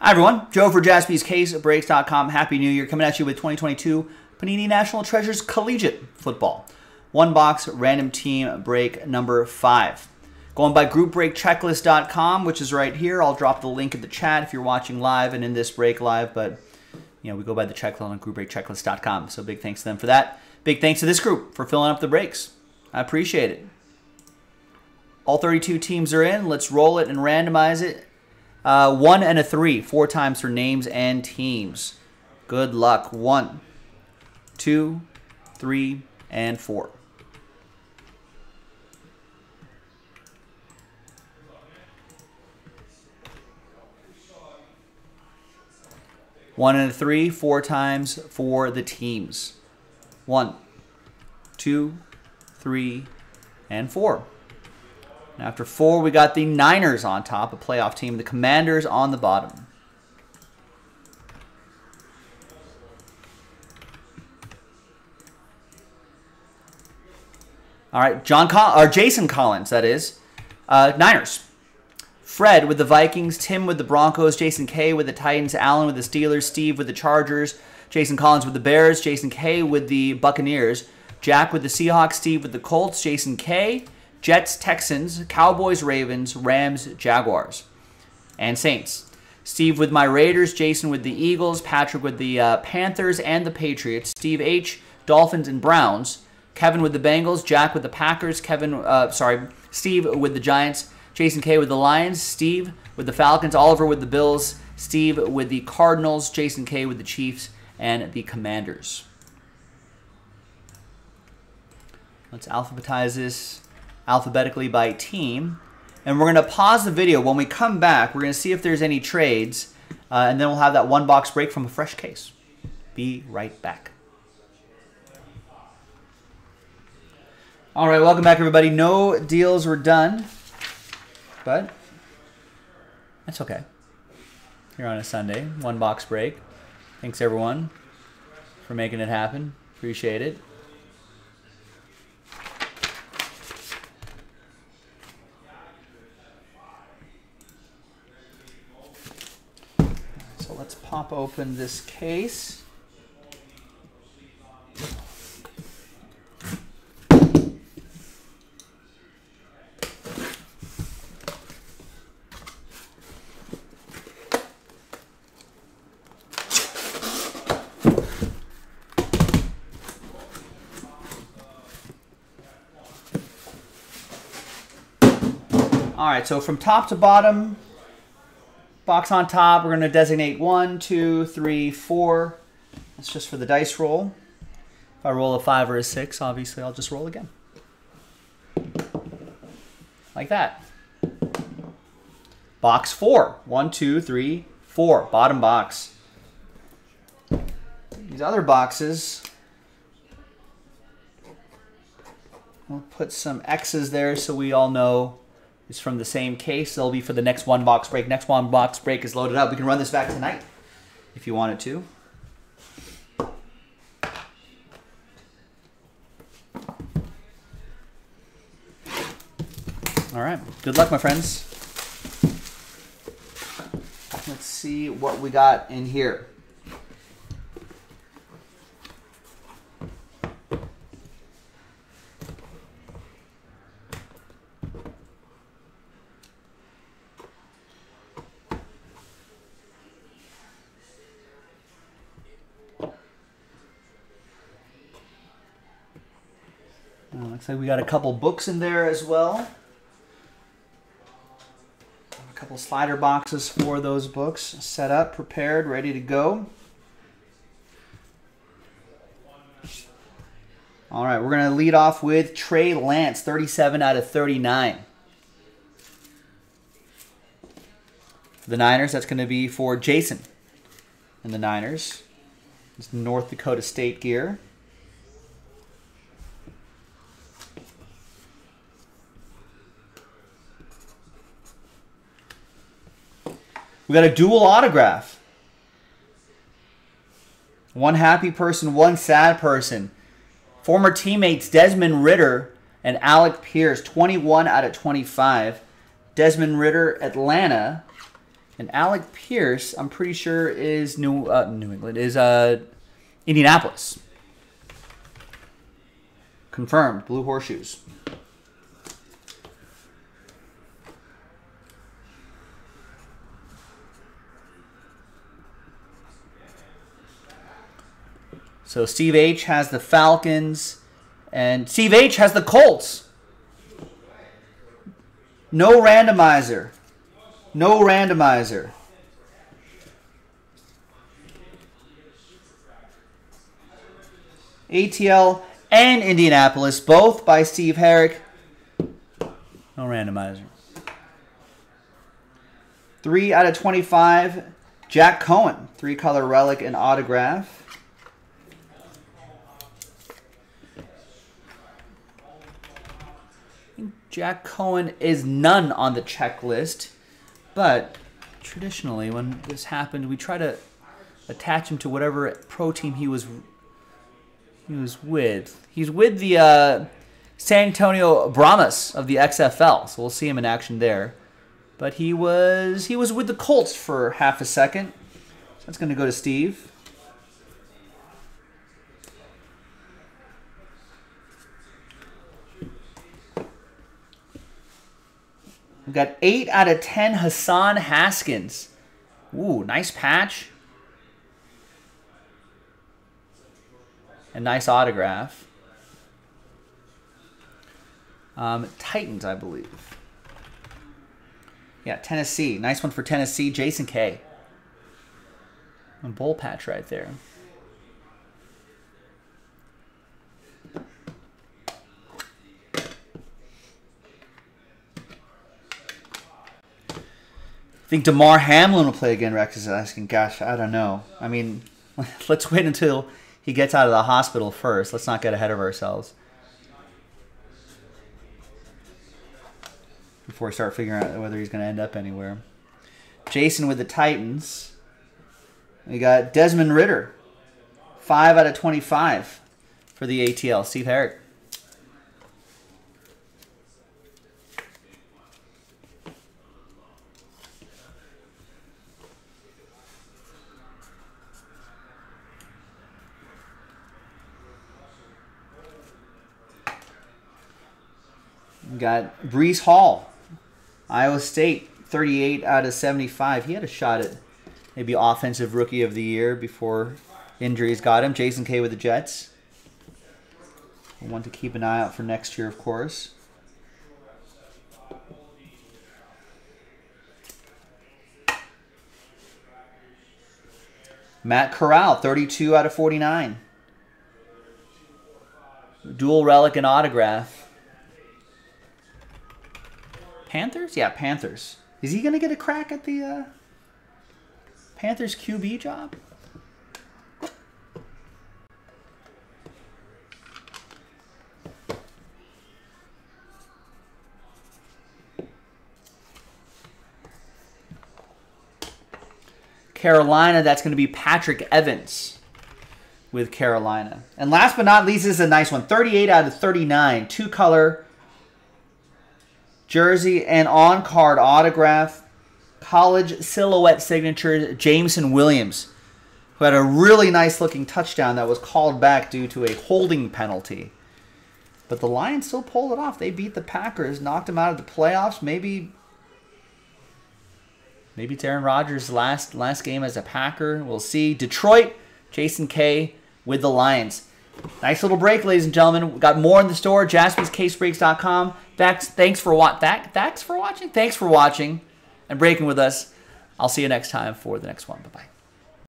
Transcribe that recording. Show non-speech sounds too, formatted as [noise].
Hi, everyone. Joe for jaspyscasebreaks.com. Happy New Year. Coming at you with 2022 Panini National Treasures Collegiate Football. One box random team break number five. Going by groupbreakchecklist.com, which is right here. I'll drop the link in the chat if you're watching live and in this break live, but you know, we go by the checklist on groupbreakchecklist.com. So big thanks to them for that. Big thanks to this group for filling up the breaks. I appreciate it. All 32 teams are in. Let's roll it and randomize it. Uh, one and a three, four times for names and teams. Good luck. One, two, three, and four. One and a three, four times for the teams. One, two, three, and four. After four, we got the Niners on top, a playoff team. The Commanders on the bottom. All right, John Col or Jason Collins, that is. Uh, Niners. Fred with the Vikings, Tim with the Broncos, Jason K with the Titans, Allen with the Steelers, Steve with the Chargers, Jason Collins with the Bears, Jason K with the Buccaneers, Jack with the Seahawks, Steve with the Colts, Jason K, Jets, Texans, Cowboys, Ravens, Rams, Jaguars, and Saints. Steve with my Raiders, Jason with the Eagles, Patrick with the uh, Panthers and the Patriots, Steve H, Dolphins and Browns, Kevin with the Bengals, Jack with the Packers, Kevin, uh, sorry, Steve with the Giants, Jason K with the Lions, Steve with the Falcons, Oliver with the Bills, Steve with the Cardinals, Jason K with the Chiefs, and the Commanders. Let's alphabetize this alphabetically by team. And we're going to pause the video. When we come back, we're going to see if there's any trades, uh, and then we'll have that one box break from a fresh case. Be right back. All right, welcome back, everybody. No deals were done, but that's okay. Here on a Sunday, one box break. Thanks, everyone, for making it happen. Appreciate it. So let's pop open this case. All right, so from top to bottom, box on top, we're going to designate one, two, three, four. That's just for the dice roll. If I roll a five or a six, obviously I'll just roll again. Like that. Box four. One, two, three, four. Bottom box. These other boxes, we'll put some X's there so we all know is from the same case. They'll be for the next one box break. Next one box break is loaded up. We can run this back tonight if you wanted to. All right. Good luck, my friends. Let's see what we got in here. Uh, looks like we got a couple books in there as well. A couple slider boxes for those books set up, prepared, ready to go. All right, we're going to lead off with Trey Lance, 37 out of 39. For the Niners, that's going to be for Jason and the Niners. It's North Dakota State gear. We got a dual autograph. One happy person, one sad person. Former teammates Desmond Ridder and Alec Pierce, 21 out of 25. Desmond Ridder, Atlanta. And Alec Pierce, I'm pretty sure is New uh, New England is uh, Indianapolis. Confirmed. Blue horseshoes. So Steve H has the Falcons, and Steve H has the Colts. No randomizer. No randomizer. ATL and Indianapolis, both by Steve Herrick. No randomizer. 3 out of 25, Jack Coan. Three color relic and autograph. Jack Coan is none on the checklist, but traditionally, when this happened, we try to attach him to whatever pro team he was he was with. He's with the uh, San Antonio Brahmas of the XFL, so we'll see him in action there. But he was he was with the Colts for half a second. So that's going to go to Steve. We've got 8 out of 10 Hassan Haskins. Ooh, nice patch. A nice autograph. Um, Titans, I believe. Yeah, Tennessee. Nice one for Tennessee. Jason K. A bowl patch right there. Think Damar Hamlin will play again. Rex is asking. Gosh, I don't know. I mean, [laughs] let's wait until he gets out of the hospital first. Let's not get ahead of ourselves. Before we start figuring out whether he's going to end up anywhere. Jason with the Titans. We got Desmond Ridder. 5 out of 25 for the ATL. Steve Herrick. Got Breece Hall, Iowa State, 38 out of 75. He had a shot at maybe offensive rookie of the year before injuries got him. Jason K with the Jets. One to keep an eye out for next year, of course. Matt Corral, 32 out of 49. Dual relic and autograph. Panthers? Yeah, Panthers. Is he going to get a crack at the uh, Panthers QB job? Carolina, that's going to be Patrick Evans with Carolina. And last but not least, is a nice one. 38 out of 39. Two color jersey and on card autograph, college silhouette signature, Jameson Williams, who had a really nice looking touchdown that was called back due to a holding penalty. But the Lions still pulled it off. They beat the Packers, knocked them out of the playoffs. Maybe maybe it's Aaron Rodgers' last last game as a Packer. We'll see. Detroit, Jason K with the Lions. Nice little break, ladies and gentlemen. We got more in the store. JaspysCaseBreaks.com. Thanks, thanks for what that thanks for watching. Thanks for watching and breaking with us. I'll see you next time for the next one. Bye bye.